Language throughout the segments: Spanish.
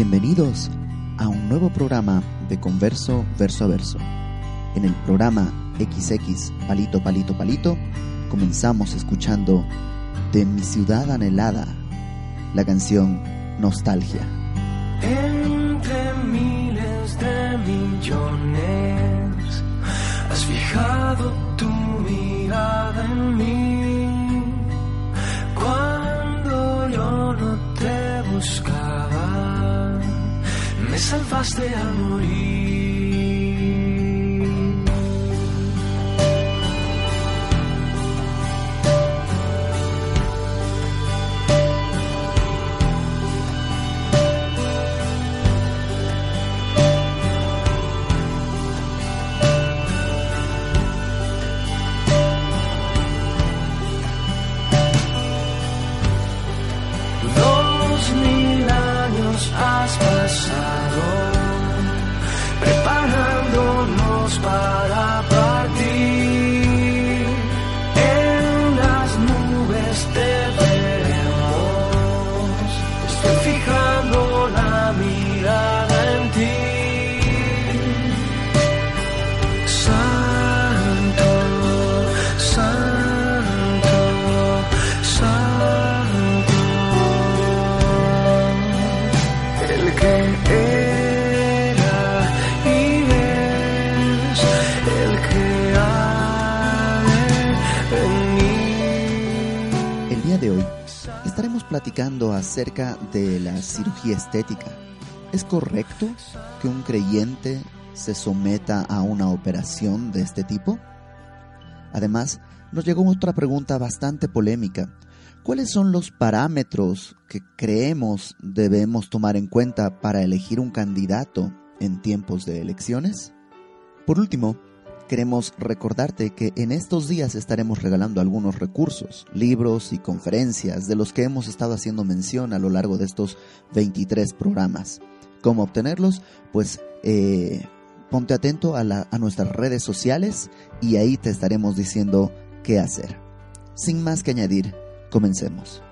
Bienvenidos a un nuevo programa de Converso Verso a Verso. En el programa XX Palito Palito Palito comenzamos escuchando De mi ciudad anhelada, la canción Nostalgia. Entre miles de millones has fijado tu mirada en mí. Cuando yo no salvaste a morir. Platicando acerca de la cirugía estética. ¿Es correcto que un creyente se someta a una operación de este tipo? Además, nos llegó otra pregunta bastante polémica. ¿Cuáles son los parámetros que creemos debemos tomar en cuenta para elegir un candidato en tiempos de elecciones? Por último, queremos recordarte que en estos días estaremos regalando algunos recursos, libros y conferencias de los que hemos estado haciendo mención a lo largo de estos 23 programas. ¿Cómo obtenerlos? Pues eh, ponte atento a, nuestras redes sociales y ahí te estaremos diciendo qué hacer. Sin más que añadir, comencemos.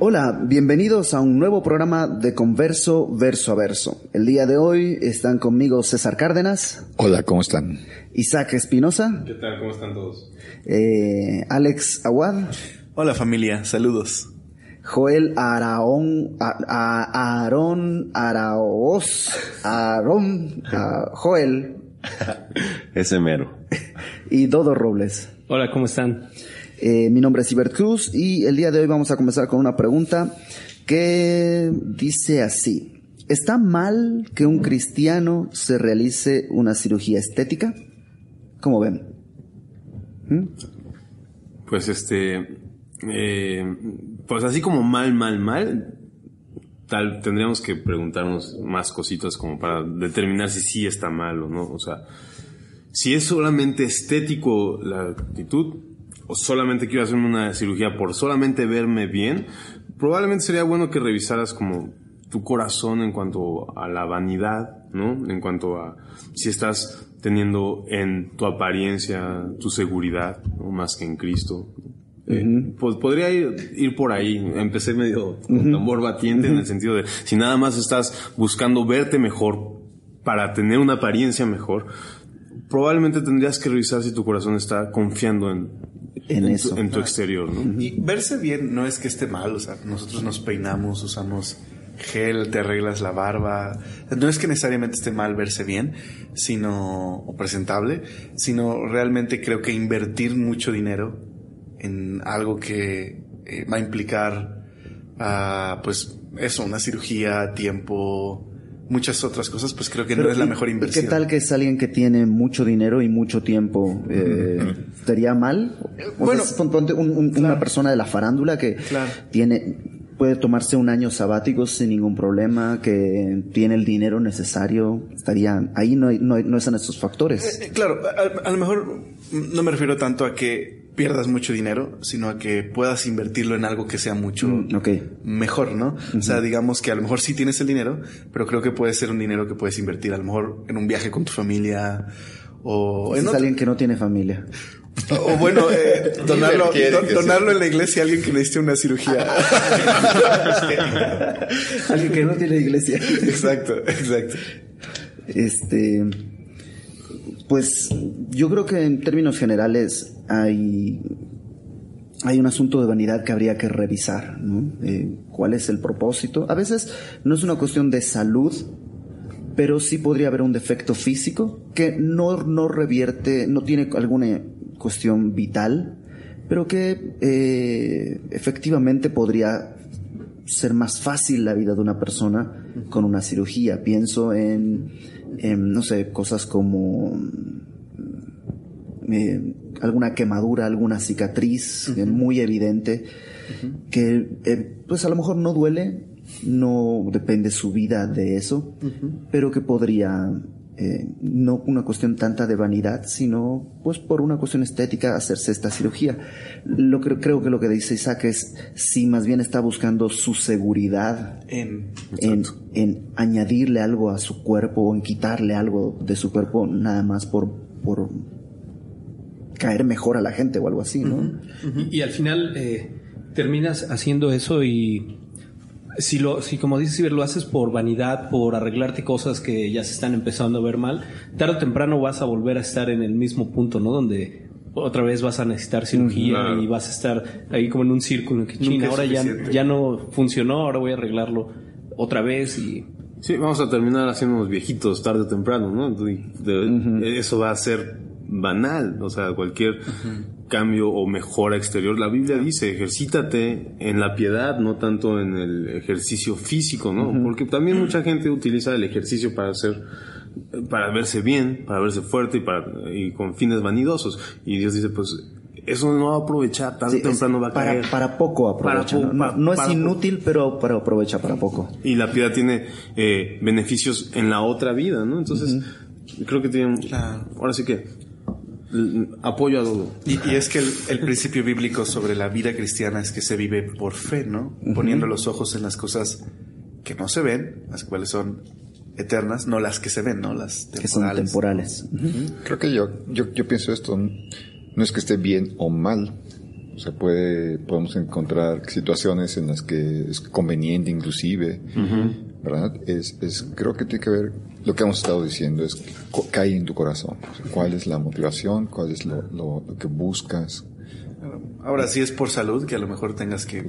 Hola, bienvenidos a un nuevo programa de Converso Verso a Verso. El día de hoy están conmigo César Cárdenas, Hola, ¿cómo están? Isaac Espinosa, ¿Qué tal? ¿Cómo están todos? eh, Alex Aguad, Hola familia, saludos. Joel Araón, a- a- Aarón Araoz, Aarón, a- Joel Ese mero. y Dodo Robles. Hola, ¿cómo están? Eh, mi nombre es Ibert Cruz y el día de hoy vamos a comenzar con una pregunta que dice así. ¿Está mal que un cristiano se realice una cirugía estética? ¿Cómo ven? Pues este, eh, pues así como mal, mal, mal, tal, tendríamos que preguntarnos más cositas como para determinar si sí está mal o no. O sea, si es solamente estético la actitud o solamente quiero hacerme una cirugía por solamente verme bien, probablemente sería bueno que revisaras como tu corazón en cuanto a la vanidad, ¿no? En cuanto a si estás teniendo en tu apariencia tu seguridad, ¿no? Más que en Cristo. Eh, pues podría ir, ir por ahí. Empecé medio con tambor batiente en el sentido de si nada más estás buscando verte mejor para tener una apariencia mejor, probablemente tendrías que revisar si tu corazón está confiando en, En tu- eso. en tu exterior, ¿no? Y verse bien no es que esté mal, o sea, nosotros nos peinamos, usamos gel, te arreglas la barba. No es que necesariamente esté mal verse bien, sino o presentable, sino realmente creo que invertir mucho dinero en algo que eh, va a implicar, ah, pues eso, una cirugía, tiempo, muchas otras cosas, pues creo que no es la ¿y- mejor inversión. ¿Qué tal que es alguien que tiene mucho dinero y mucho tiempo? Eh, ¿Estaría mal? O Bueno, sea, un- una persona de la farándula que Claro. tiene puede tomarse un año sabático sin ningún problema, que tiene el dinero necesario, estaría ahí no, hay- no, no están estos factores. Eh, Claro, a, a lo mejor no me refiero tanto a que pierdas mucho dinero, sino a que puedas invertirlo en algo que sea mucho Mm, mejor, ¿no? O sea, digamos que a lo mejor sí tienes el dinero, pero creo que puede ser un dinero que puedes invertir a lo mejor en un viaje con tu familia o en es alguien que no tiene familia. O bueno, eh, don- donarlo en la iglesia a alguien que necesite una cirugía. Alguien que no tiene iglesia. exacto, exacto. Este, pues yo creo que en términos generales hay, hay un asunto de vanidad que habría que revisar, ¿no? Eh, ¿Cuál es el propósito? A veces no es una cuestión de salud, pero sí podría haber un defecto físico que no, no revierte, no tiene alguna cuestión vital, pero que eh, efectivamente podría ser más fácil la vida de una persona con una cirugía. Pienso en, no sé, cosas como eh, alguna quemadura, alguna cicatriz eh, muy evidente, que eh, pues a lo mejor no duele, no depende su vida de eso, pero que podría, eh, no una cuestión tanta de vanidad, sino pues por una cuestión estética hacerse esta cirugía. Lo que creo que lo que dice Isaac es si más bien está buscando su seguridad En, en, en añadirle algo a su cuerpo o en quitarle algo de su cuerpo nada más por, por caer mejor a la gente o algo así, ¿no? Y, y al final eh, terminas haciendo eso y si lo, si como dices, Iber, lo haces por vanidad, por arreglarte cosas que ya se están empezando a ver mal, tarde o temprano vas a volver a estar en el mismo punto, ¿no? Donde otra vez vas a necesitar cirugía Claro. y vas a estar ahí como en un círculo que china, ahora ya, ya no funcionó, ahora voy a arreglarlo otra vez y Sí, vamos a terminar haciéndonos viejitos tarde o temprano, ¿no? De- Eso va a ser banal, o sea, cualquier cambio o mejora exterior. La Biblia dice, ejercítate en la piedad, no tanto en el ejercicio físico, ¿no? Porque también mucha gente utiliza el ejercicio para hacer para verse bien, para verse fuerte y para y con fines vanidosos. Y Dios dice, pues eso no va a aprovechar, Sí, o temprano va a para, caer. para poco aprovecha. Para po- ¿no? pa- No, no es inútil, pero, pero aprovecha para poco. y la piedad tiene eh, beneficios en la otra vida, ¿no? Entonces, creo que tiene... Claro. Ahora sí que apoyo a Dodo. Y, y es que el, el principio bíblico sobre la vida cristiana es que se vive por fe, ¿no? Poniendo los ojos en las cosas que no se ven, las cuales son eternas, no las que se ven, ¿no? Las Que son temporales. temporales. Creo que yo, yo, yo pienso esto, no es que esté bien o mal. O sea, puede, podemos encontrar situaciones en las que es conveniente inclusive, ¿verdad? Es, es, creo que tiene que ver, lo que hemos estado diciendo es, cu- cae en tu corazón. O sea, ¿Cuál es la motivación? ¿Cuál es lo, lo, lo que buscas? Ahora sí es por salud que a lo mejor tengas que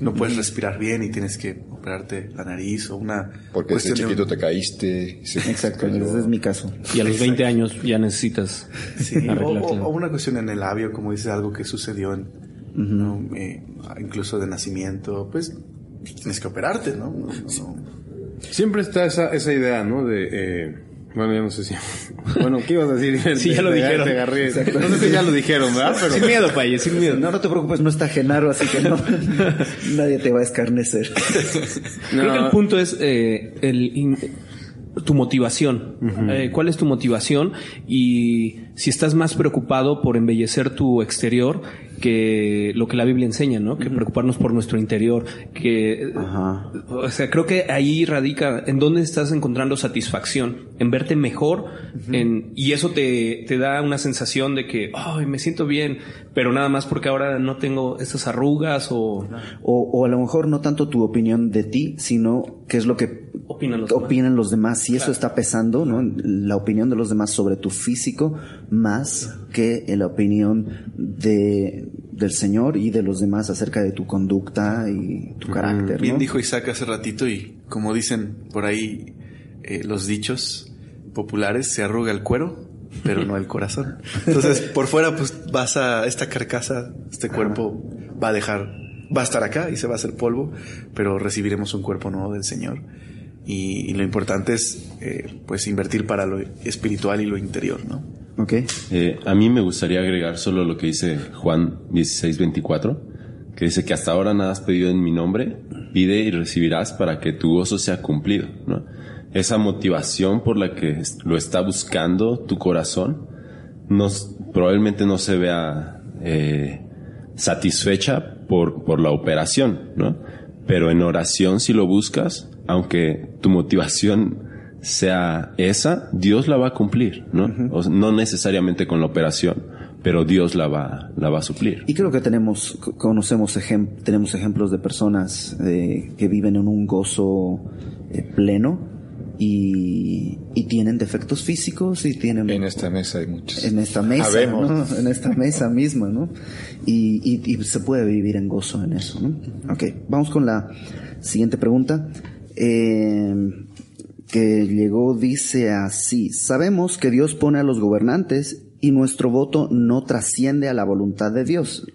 no puedes respirar bien y tienes que operarte la nariz o una Porque desde cuestión de chiquito un- te caíste. se- Exacto, ese es mi caso. y a los 20 años ya necesitas Sí, o, arreglarte. o- o una cuestión en el labio, como dices, algo que sucedió en, ¿no? Eh, incluso de nacimiento, pues tienes que operarte, ¿no? No, no, no. Siempre está esa, esa idea, ¿no? De... eh, bueno, ya no sé si... Bueno, ¿qué ibas a decir? Sí, ya lo dijeron. No sé si ya lo dijeron, ¿verdad? Pero... Sin miedo, Paye, sin miedo. No, no te preocupes, no está Genaro, así que no. Nadie te va a escarnecer. Creo que el punto es eh, el in- tu motivación. Eh, ¿Cuál es tu motivación? Y si estás más preocupado por embellecer tu exterior que lo que la Biblia enseña, ¿no? Que preocuparnos por nuestro interior. Que, o sea, creo que ahí radica en dónde estás encontrando satisfacción, en verte mejor, en, y eso te, te da una sensación de que, ay, me siento bien, pero nada más porque ahora no tengo estas arrugas o O, o a lo mejor no tanto tu opinión de ti, sino qué es lo que opinan los demás. opinan los demás. Si eso está pesando, ¿no? La opinión de los demás sobre tu físico más que la opinión de, del Señor y de los demás acerca de tu conducta y tu carácter, Bien ¿no? dijo Isaac hace ratito y como dicen por ahí eh, los dichos populares, se arruga el cuero, pero no el corazón. Entonces, por fuera, pues vas a esta carcasa, este cuerpo va a dejar, va a estar acá y se va a hacer polvo, pero recibiremos un cuerpo nuevo del Señor. Y, y lo importante es, eh, pues, invertir para lo espiritual y lo interior, ¿no? Ok. Eh, a mí me gustaría agregar solo lo que dice Juan 16:24, que dice que hasta ahora nada has pedido en mi nombre, pide y recibirás para que tu gozo sea cumplido. ¿no? Esa motivación por la que lo está buscando tu corazón no, probablemente no se vea eh, satisfecha por, por la operación, ¿no? Pero en oración si lo buscas, aunque tu motivación sea esa, Dios la va a cumplir, ¿no? O sea, no necesariamente con la operación, pero Dios la va, la va a suplir. Y creo que tenemos, conocemos ejem tenemos ejemplos de personas eh, que viven en un gozo eh, pleno y, y, tienen defectos físicos y tienen... En esta mesa hay muchos. En esta mesa, ¿no? En esta mesa misma, ¿no? Y, y, y, se puede vivir en gozo en eso, ¿no? Ok, vamos con la siguiente pregunta. Eh, que llegó dice así, sabemos que Dios pone a los gobernantes y nuestro voto no trasciende a la voluntad de Dios.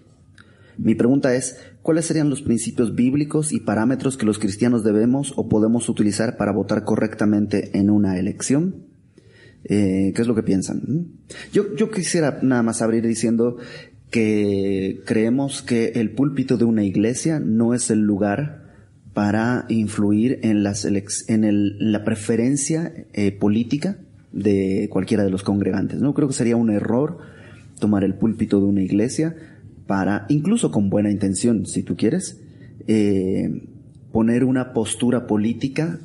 Mi pregunta es, ¿cuáles serían los principios bíblicos y parámetros que los cristianos debemos o podemos utilizar para votar correctamente en una elección? Eh, ¿Qué es lo que piensan? Yo, yo quisiera nada más abrir diciendo que creemos que el púlpito de una iglesia no es el lugar para influir en, las en la preferencia eh, política de cualquiera de los congregantes. No creo que sería un error tomar el púlpito de una iglesia para, incluso con buena intención, si tú quieres, eh, poner una postura política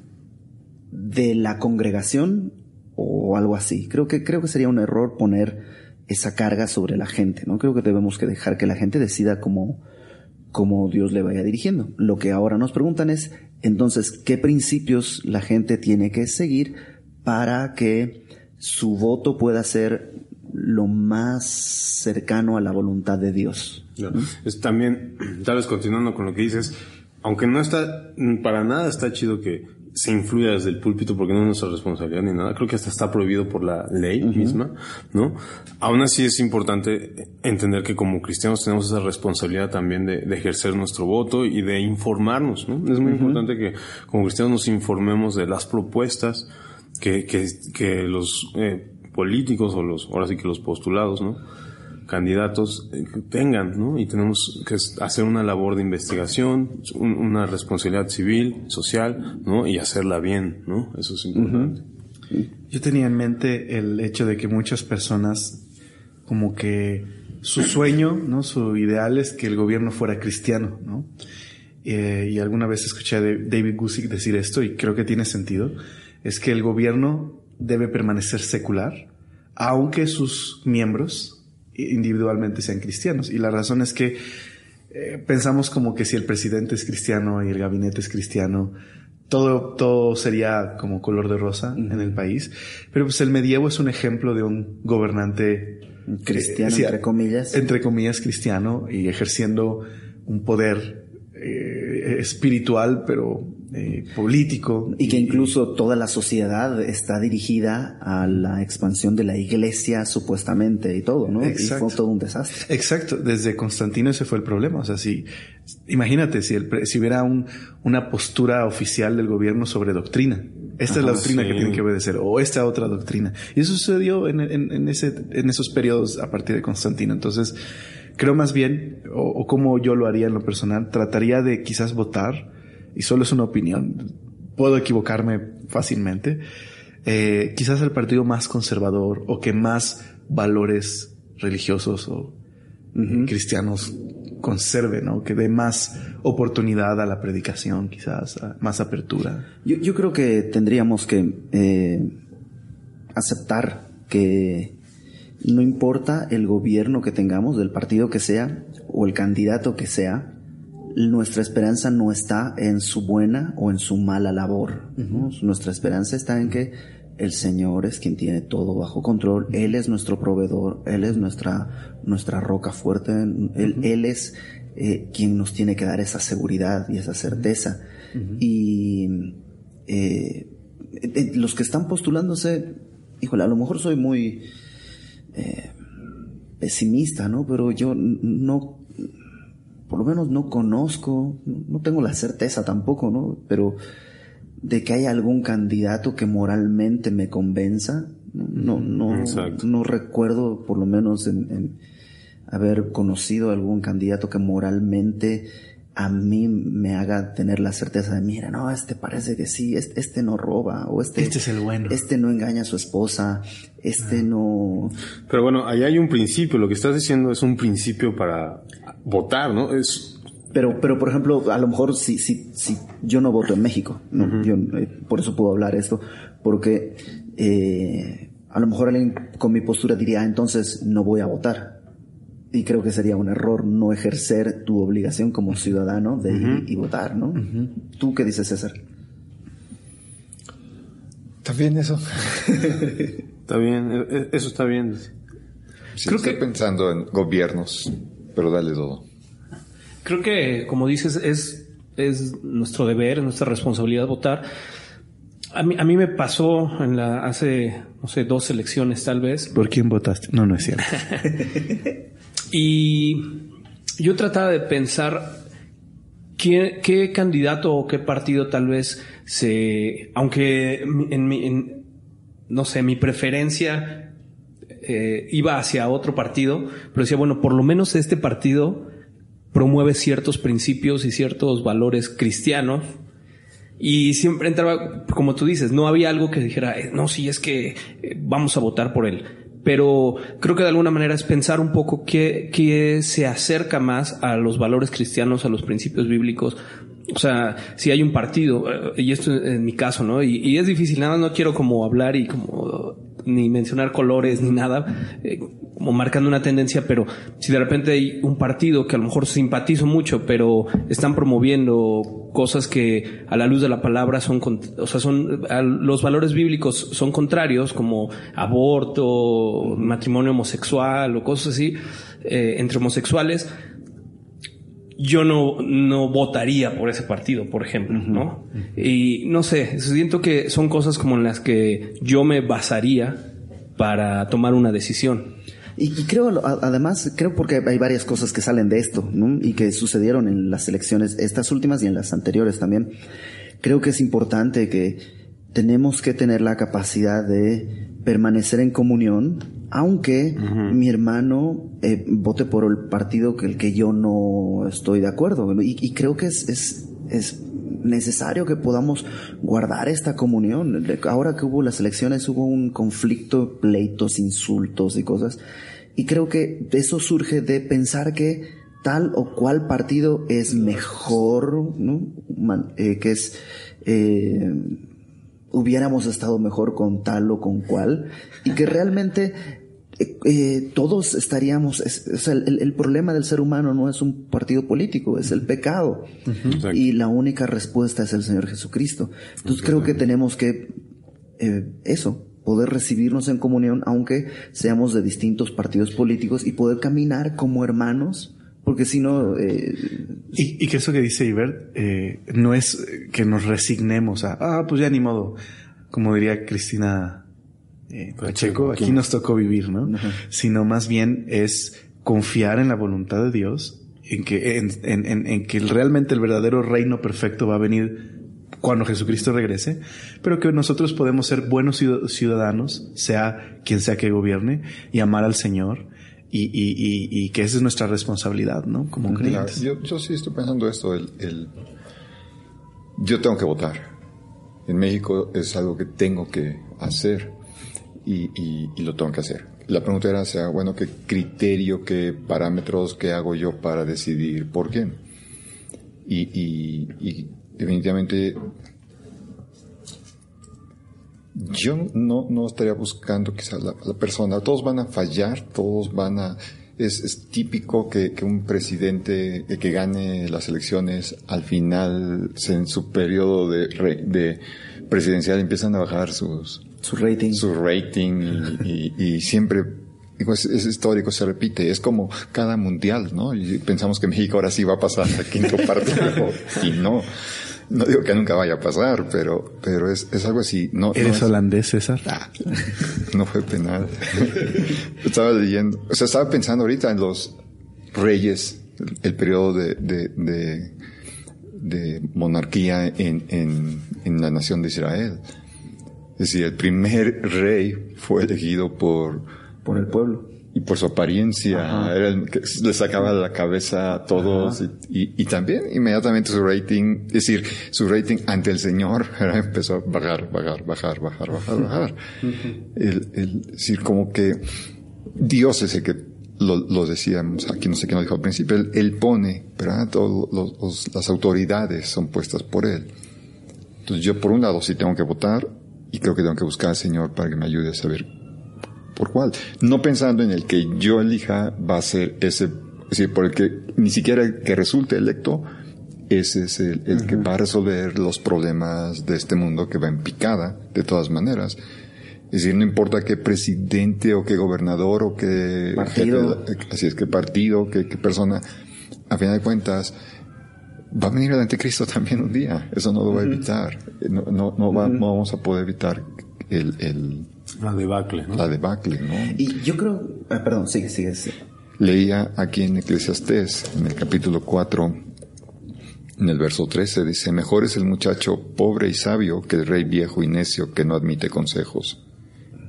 de la congregación o algo así. Creo que, creo que sería un error poner esa carga sobre la gente, ¿no? Creo que debemos que dejar que la gente decida cómo, cómo Dios le vaya dirigiendo. Lo que ahora nos preguntan es, entonces, ¿qué principios la gente tiene que seguir para que su voto pueda ser lo más cercano a la voluntad de Dios. También, tal vez continuando con lo que dices, aunque no está, para nada está chido que se influya desde el púlpito porque no es nuestra responsabilidad ni nada. Creo que hasta está prohibido por la ley misma, ¿no? Aún así es importante entender que como cristianos tenemos esa responsabilidad también de, de ejercer nuestro voto y de informarnos, ¿no? Es muy importante que como cristianos nos informemos de las propuestas, que, que, que los eh, políticos o los, ahora sí que los postulados, ¿no? Candidatos eh, tengan, ¿no? Y tenemos que hacer una labor de investigación, un, una responsabilidad civil, social, ¿no? Y hacerla bien, ¿no? Eso es importante. Uh -huh. Yo tenía en mente el hecho de que muchas personas, como que su sueño, ¿no? Su ideal es que el gobierno fuera cristiano, ¿no? Eh, y alguna vez escuché a David Gusick decir esto y creo que tiene sentido es que el gobierno debe permanecer secular, aunque sus miembros individualmente sean cristianos. Y la razón es que eh, pensamos como que si el presidente es cristiano y el gabinete es cristiano, todo, todo sería como color de rosa uh -huh. en el país. Pero pues el medievo es un ejemplo de un gobernante cristiano, eh, entre comillas. Entre comillas, cristiano y ejerciendo un poder eh, espiritual, pero eh, político. Y que incluso toda la sociedad está dirigida a la expansión de la iglesia, supuestamente, y todo, ¿no? Exacto. Y fue todo un desastre. Exacto. Desde Constantino ese fue el problema. O sea, si, imagínate si, el, si hubiera un, una postura oficial del gobierno sobre doctrina. Esta Ajá, es la doctrina sí. que tienen que obedecer, o esta otra doctrina. Y eso sucedió en, en, en, ese, en esos periodos a partir de Constantino. Entonces, creo más bien, o, o como yo lo haría en lo personal, trataría de quizás votar, y solo es una opinión, puedo equivocarme fácilmente, eh, quizás el partido más conservador o que más valores religiosos o uh -huh. cristianos conserve, ¿no? Que dé más oportunidad a la predicación, quizás, más apertura. Yo, yo creo que tendríamos que eh, aceptar que no importa el gobierno que tengamos, del partido que sea, o el candidato que sea, nuestra esperanza no está en su buena o en su mala labor. ¿no? Nuestra esperanza está en que el Señor es quien tiene todo bajo control. Él es nuestro proveedor. Él es nuestra, nuestra roca fuerte. Él, él es eh, quien nos tiene que dar esa seguridad y esa certeza. Y eh, eh, los que están postulándose, híjole, a lo mejor soy muy pesimista, ¿no? Pero yo no, por lo menos no conozco, no tengo la certeza tampoco, ¿no? Pero de que haya algún candidato que moralmente me convenza, no, no, no recuerdo por lo menos en, en, haber conocido algún candidato que moralmente a mí me haga tener la certeza de, mira, no, este parece que sí, este, este no roba, o este, este es el bueno. Este no engaña a su esposa, este ah. no... Pero bueno, ahí hay un principio, lo que estás diciendo es un principio para votar, ¿no? Es... Pero, pero por ejemplo, a lo mejor si, si, si yo no voto en México, ¿no? Uh -huh. yo, eh, por eso puedo hablar esto, porque eh, a lo mejor alguien con mi postura diría, ah, entonces no voy a votar. y creo que sería un error no ejercer tu obligación como ciudadano de ir y votar, ¿no? ¿Tú qué dices, César? También eso. Está bien, e- e- eso está bien. Sí, Creo estoy que- pensando en gobiernos, pero dale todo. Creo que, como dices, es, es nuestro deber, es nuestra responsabilidad votar. A mí, a mí me pasó en la, hace, no sé, dos elecciones tal vez. ¿Por quién votaste? No, no es cierto. Y yo trataba de pensar qué, qué candidato o qué partido tal vez se, aunque en mi, en- no sé, mi preferencia eh, iba hacia otro partido, pero decía, bueno, por lo menos este partido promueve ciertos principios y ciertos valores cristianos. Y siempre entraba, como tú dices, no había algo que dijera, eh, no, sí, es que eh, vamos a votar por él. Pero creo que de alguna manera es pensar un poco qué, qué se acerca más a los valores cristianos, a los principios bíblicos. O sea, si hay un partido, eh, y esto en mi caso, ¿no? Y, y es difícil, nada, no quiero como hablar y como ni mencionar colores ni nada, eh, como marcando una tendencia, pero si de repente hay un partido que a lo mejor simpatizo mucho, pero están promoviendo cosas que a la luz de la palabra son, o sea, son, los valores bíblicos son contrarios, como aborto, matrimonio homosexual o cosas así, eh, entre homosexuales, yo no, no votaría por ese partido, por ejemplo, ¿no? Y no sé, siento que son cosas como en las que yo me basaría para tomar una decisión. Y, y creo, además, creo porque hay varias cosas que salen de esto, ¿no? Y que sucedieron en las elecciones, estas últimas y en las anteriores también. Creo que es importante que tenemos que tener la capacidad de permanecer en comunión, aunque mi hermano eh, vote por el partido que el que yo no estoy de acuerdo. Y, y creo que es, es, es necesario que podamos guardar esta comunión. Ahora que hubo las elecciones hubo un conflicto, pleitos, insultos y cosas. Y creo que eso surge de pensar que tal o cual partido es mejor, ¿no? Man- eh, que es, eh, hubiéramos estado mejor con tal o con cual, y que realmente eh, eh, todos estaríamos, es- el, el problema del ser humano no es un partido político, es el pecado. Y la única respuesta es el Señor Jesucristo. Entonces creo que tenemos que, eh, eso, poder recibirnos en comunión, aunque seamos de distintos partidos políticos, y poder caminar como hermanos, porque si no, eh, Y, y que eso que dice Ibert eh, no es que nos resignemos a, ah, pues ya ni modo. Como diría Cristina eh, Pacheco, aquí nos tocó vivir, ¿no? Sino más bien es confiar en la voluntad de Dios, en que, en, en- en- en que realmente el verdadero reino perfecto va a venir cuando Jesucristo regrese, pero que nosotros podemos ser buenos ciud- ciudadanos, sea quien sea que gobierne, y amar al Señor, y, y- y- y que esa es nuestra responsabilidad, ¿no? Como creyentes. yo, yo sí estoy pensando esto, el, el- yo tengo que votar. En México es algo que tengo que hacer y, y- y lo tengo que hacer. La pregunta era, o sea, bueno, ¿qué criterio, qué parámetros, qué hago yo para decidir por quién? Y, y- y definitivamente yo no, no estaría buscando quizás la, la persona. Todos van a fallar, todos van a... Es, es típico que, que un presidente que gane las elecciones al final, en su periodo de, re- de presidencial, empiezan a bajar sus, su rating. su rating y, y- y siempre digo, es, es histórico, se repite, es como cada mundial, ¿no? Y pensamos que México ahora sí va a pasar al quinto partido y no. No digo que nunca vaya a pasar, pero, pero es, es algo así. No, no ¿Eres es- holandés, César? Ah, no fue penal. estaba leyendo, o sea, estaba pensando ahorita en los reyes, el, el periodo de, de, de, de monarquía en, en, en la nación de Israel. Es decir, el primer rey fue elegido por, por el pueblo. Y por su apariencia, era el que le sacaba la cabeza a todos y, y- y también inmediatamente su rating, es decir, su rating ante el Señor empezó a bajar, bajar, bajar, bajar, bajar, bajar. el, el- es decir, como que Dios es el que lo, lo decíamos aquí, no sé quién lo dijo al principio, él, él pone, ¿verdad? Los- los- las autoridades son puestas por él. Entonces yo por un lado sí tengo que votar y creo que tengo que buscar al Señor para que me ayude a saber por cual. No pensando en el que yo elija va a ser ese, es decir, por el que ni siquiera el que resulte electo, ese es el, el que va a resolver los problemas de este mundo que va en picada, de todas maneras. Es decir, no importa qué presidente o qué gobernador o qué Partido. jefe- así es, qué partido, qué, qué persona, a final de cuentas, va a venir el anticristo también un día. Eso no lo va a evitar. No, no, no, va- no vamos a poder evitar el, el, La debacle, ¿no? la debacle, ¿no? Y yo creo, ah, perdón, sigue, sigue, sigue. Leía aquí en Eclesiastés, en el capítulo 4, en el verso 13, dice, mejor es el muchacho pobre y sabio que el rey viejo y necio que no admite consejos,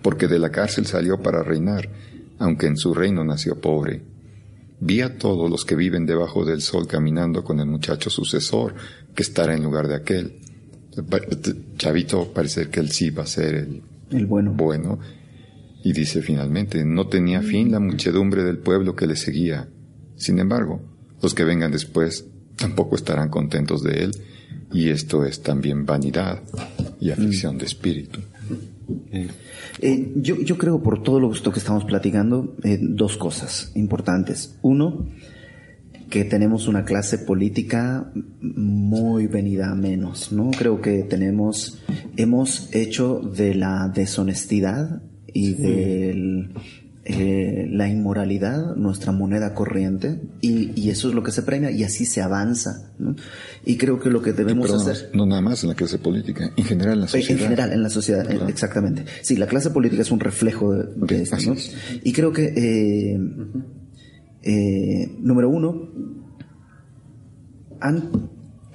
porque de la cárcel salió para reinar, aunque en su reino nació pobre. Vi a todos los que viven debajo del sol caminando con el muchacho sucesor, que estará en lugar de aquel. Chavito parece que él sí va a ser el, El bueno. bueno. Y dice finalmente, no tenía fin la muchedumbre del pueblo que le seguía. Sin embargo, los que vengan después tampoco estarán contentos de él, y esto es también vanidad y aflicción de espíritu. Eh, yo, yo creo por todo lo que estamos platicando, eh, dos cosas importantes. Uno, que tenemos una clase política muy venida a menos, ¿no? Creo que tenemos, hemos hecho de la deshonestidad y de la inmoralidad nuestra moneda corriente y, y eso es lo que se premia y así se avanza, ¿no? Y creo que lo que debemos Pero no, hacer... no nada más en la clase política, en general en la En sociedad. general, en la sociedad, eh, exactamente. Sí, la clase política es un reflejo de, de Ok, esto, ¿no? es. Y creo que, eh, eh, número uno,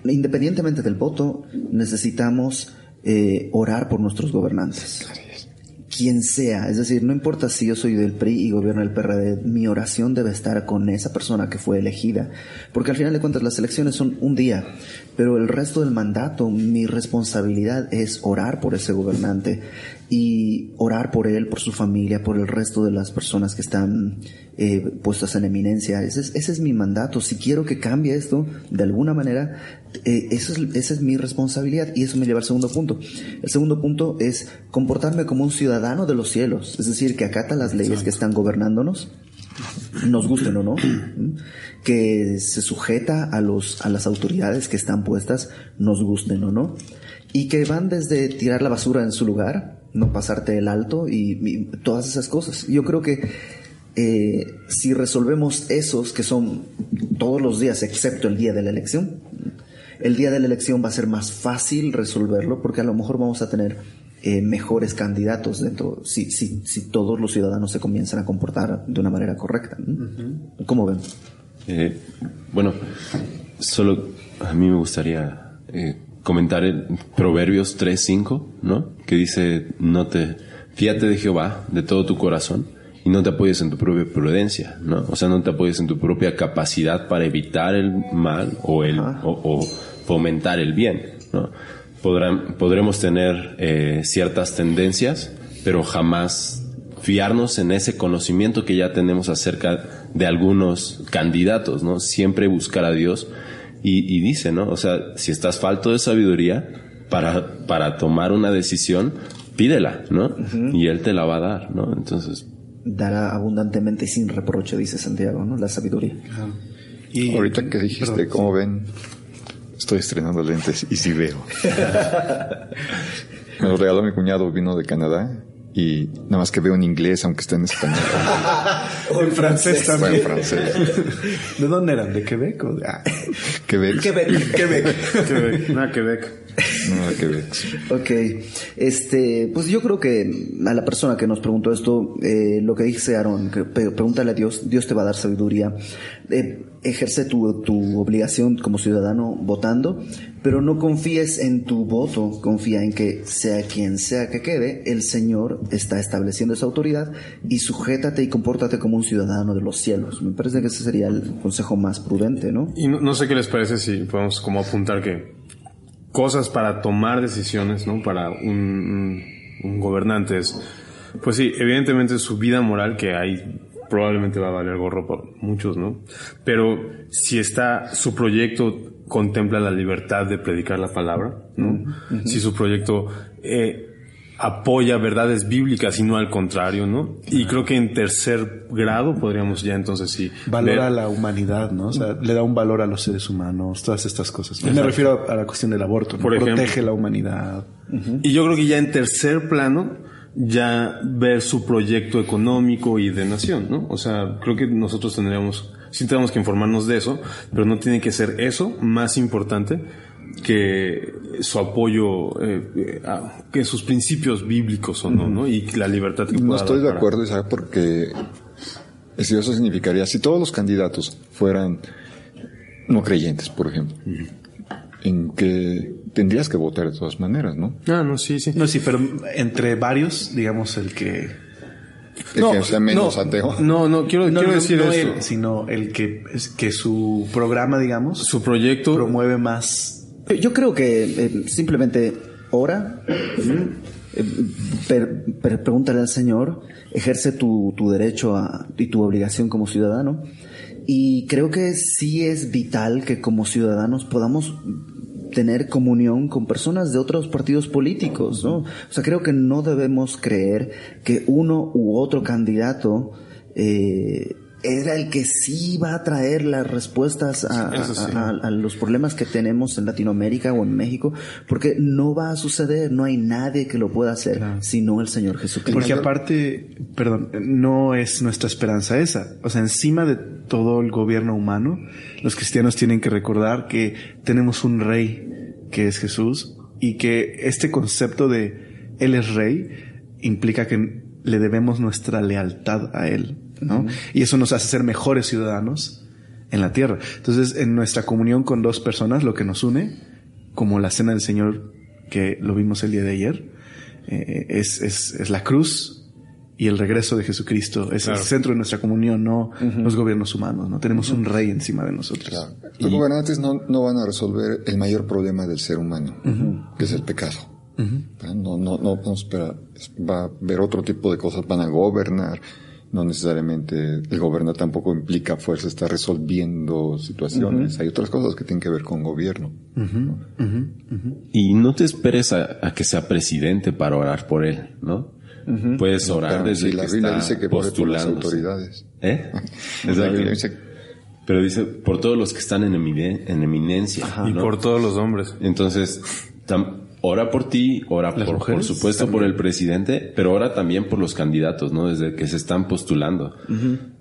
independientemente del voto, necesitamos eh, orar por nuestros gobernantes. Quien sea, es decir, no importa si yo soy del PRI y gobierno el PRD, mi oración debe estar con esa persona que fue elegida, porque al final de cuentas las elecciones son un día, pero el resto del mandato, mi responsabilidad es orar por ese gobernante y orar por él, por su familia, por el resto de las personas que están eh, puestas en eminencia. Ese es, ese es mi mandato. Si quiero que cambie esto de alguna manera, eh, eso es, esa es mi responsabilidad y eso me lleva al segundo punto. El segundo punto es comportarme como un ciudadano de los cielos, es decir, que acata las leyes que están gobernándonos nos gusten o no, que se sujeta a los a las autoridades que están puestas, nos gusten o no, y que van desde tirar la basura en su lugar, no pasarte el alto y, y todas esas cosas. Yo creo que eh, si resolvemos esos que son todos los días excepto el día de la elección, el día de la elección va a ser más fácil resolverlo porque a lo mejor vamos a tener eh, mejores candidatos dentro si, si, si todos los ciudadanos se comienzan a comportar de una manera correcta. ¿no? ¿Cómo ven? Eh, bueno, solo a mí me gustaría eh, comentar el Proverbios 3.5, ¿no? Que dice, no te, fíate de Jehová de todo tu corazón y no te apoyes en tu propia prudencia, ¿no? O sea, no te apoyes en tu propia capacidad para evitar el mal o, el, o, o fomentar el bien, ¿no? Podrán, podremos tener eh, ciertas tendencias, pero jamás fiarnos en ese conocimiento que ya tenemos acerca de algunos candidatos, ¿no? Siempre buscar a Dios. Y, y dice, ¿no? O sea, si estás falto de sabiduría para, para tomar una decisión, pídela, ¿no? Y Él te la va a dar, ¿no? Entonces, Dará abundantemente y sin reproche, dice Santiago, ¿no? La sabiduría. Y Ahorita que dijiste, ¿cómo ven? Estoy estrenando lentes y sí veo. Me lo regaló mi cuñado, vino de Canadá y nada más que veo en inglés, aunque esté en español. o en francés también. en francés. ¿De dónde eran? ¿De Quebec? o de- ah, Quebec. Quebec. Quebec. Quebec, nada, Quebec. No, Quebec. Ok, este, pues yo creo que a la persona que nos preguntó esto, eh, lo que dice Aaron, que pregúntale a Dios, Dios te va a dar sabiduría. Eh, ejerce tu, tu obligación como ciudadano votando, pero no confíes en tu voto, confía en que sea quien sea que quede, el Señor está estableciendo esa autoridad y sujétate y compórtate como un ciudadano de los cielos. Me parece que ese sería el consejo más prudente, ¿no? Y no, no sé qué les parece si podemos como apuntar que cosas para tomar decisiones, ¿no? Para un, un, un gobernante es, pues sí, evidentemente su vida moral que hay probablemente va a valer gorro por muchos, ¿no? Pero si está, su proyecto contempla la libertad de predicar la palabra, ¿no? Si su proyecto eh, apoya verdades bíblicas y no al contrario, ¿no? Y creo que en tercer grado podríamos ya entonces sí. Valora ver- la humanidad, ¿no? O sea, le da un valor a los seres humanos, todas estas cosas. Me refiero a la cuestión del aborto, ¿no? Por ejemplo. Protege la humanidad. Y yo creo que ya en tercer plano, ya ver su proyecto económico y de nación, ¿no? O sea, creo que nosotros tendríamos, sí tenemos que informarnos de eso, pero no tiene que ser eso más importante que su apoyo, eh, a- que sus principios bíblicos o no, ¿no? Y la libertad que No pueda estoy dar de para- acuerdo, Isaac, porque si eso significaría, si todos los candidatos fueran no creyentes, por ejemplo, en que tendrías que votar de todas maneras, ¿no? Ah, no, sí, sí. No, sí, pero entre varios, digamos, el que... El que sea menos ateo. No, no, quiero, No, quiero no, decir no eso. él, sino el que, que su programa, digamos, Su proyecto promueve más... Yo creo que eh, simplemente ora, eh, per- per- pregúntale al Señor, ejerce tu, tu derecho a- y tu obligación como ciudadano. Y creo que sí es vital que como ciudadanos podamos tener comunión con personas de otros partidos políticos, ¿no? O sea, creo que no debemos creer que uno u otro candidato eh, era el que sí va a traer las respuestas a, a- Eso sí. a- a los problemas que tenemos en Latinoamérica o en México, porque no va a suceder, no hay nadie que lo pueda hacer, sino el Señor Jesucristo. Porque aparte, perdón, no es nuestra esperanza esa. O sea, encima de todo el gobierno humano, los cristianos tienen que recordar que tenemos un rey que es Jesús y que este concepto de Él es rey implica que le debemos nuestra lealtad a Él, ¿no? Y eso nos hace ser mejores ciudadanos en la tierra. Entonces, en nuestra comunión con dos personas, lo que nos une, como la cena del Señor que lo vimos el día de ayer, eh, es, es, es la cruz y el regreso de Jesucristo. Es Claro. el centro de nuestra comunión, no los gobiernos humanos. No tenemos un rey encima de nosotros. Los gobernantes no, no van a resolver el mayor problema del ser humano, que es el pecado. No, no, no vamos a esperar. Es- Va a haber otro tipo de cosas, van a gobernar. No necesariamente el gobernar tampoco implica fuerza, está resolviendo situaciones. Hay otras cosas que tienen que ver con gobierno. Y no te esperes a, a que sea presidente para orar por él, ¿no? Puedes orar Claro, desde sí, la que Biblia está dice que ore por las autoridades. ¿Eh? La Exacto. Biblia dice Pero dice, por todos los que están en, emine- en eminencia. y ¿no? por todos los hombres. Entonces, tam- ora por ti, ora por, por supuesto por el presidente, pero ora también por los candidatos, ¿no? Desde que se están postulando.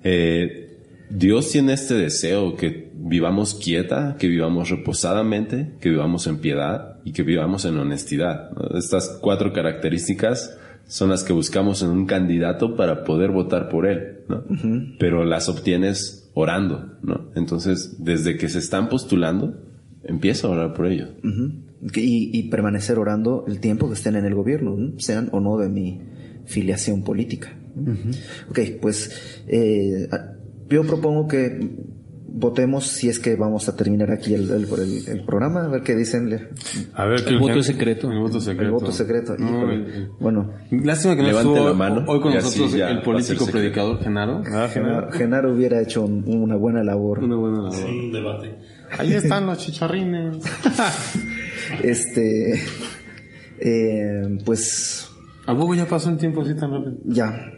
Eh, Dios tiene este deseo que vivamos quieta, que vivamos reposadamente, que vivamos en piedad y que vivamos en honestidad. ¿no? Estas cuatro características son las que buscamos en un candidato para poder votar por él, ¿no? Pero las obtienes orando, ¿no? Entonces, desde que se están postulando, empieza a orar por ellos. Y, y permanecer orando el tiempo que estén en el gobierno, ¿no? sean o no de mi filiación política. Ok, pues eh, yo propongo que votemos si es que vamos a terminar aquí el, el- el- el programa, a ver qué dicen. Le- A ver, El ¿qué- voto secreto. El voto secreto. El voto secreto. No, híjole. el- bueno, Lástima que no Levante estuvo la mano hoy con nosotros el político predicador Genaro. Ah, Genaro, Genaro hubiera hecho un- una buena labor. Una buena labor. Un debate. Ahí están los chicharrines. Este, eh, pues ¿A poco ya pasó el tiempo así tan rápido? ya.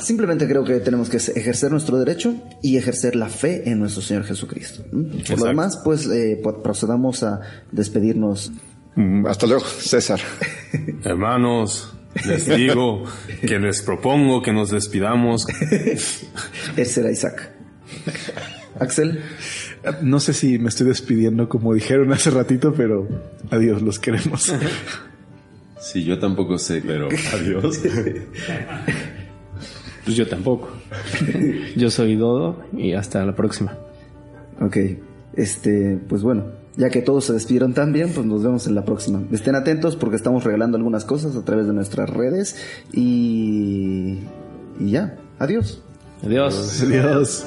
Simplemente creo que tenemos que ejercer nuestro derecho y ejercer la fe en nuestro Señor Jesucristo. Por Exacto. lo demás, pues eh, po- procedamos a despedirnos. Mm, Hasta luego, César. Hermanos, les digo que les propongo que nos despidamos. Ese Isaac. Axel, No sé si me estoy despidiendo como dijeron hace ratito, pero adiós, los queremos. Sí, yo tampoco sé, pero adiós. Pues yo tampoco. yo soy Dodo y hasta la próxima. ok. Este, pues bueno, ya que todos se despidieron tan bien, pues nos vemos en la próxima. Estén atentos porque estamos regalando algunas cosas a través de nuestras redes y, y ya. Adiós. Adiós. adiós.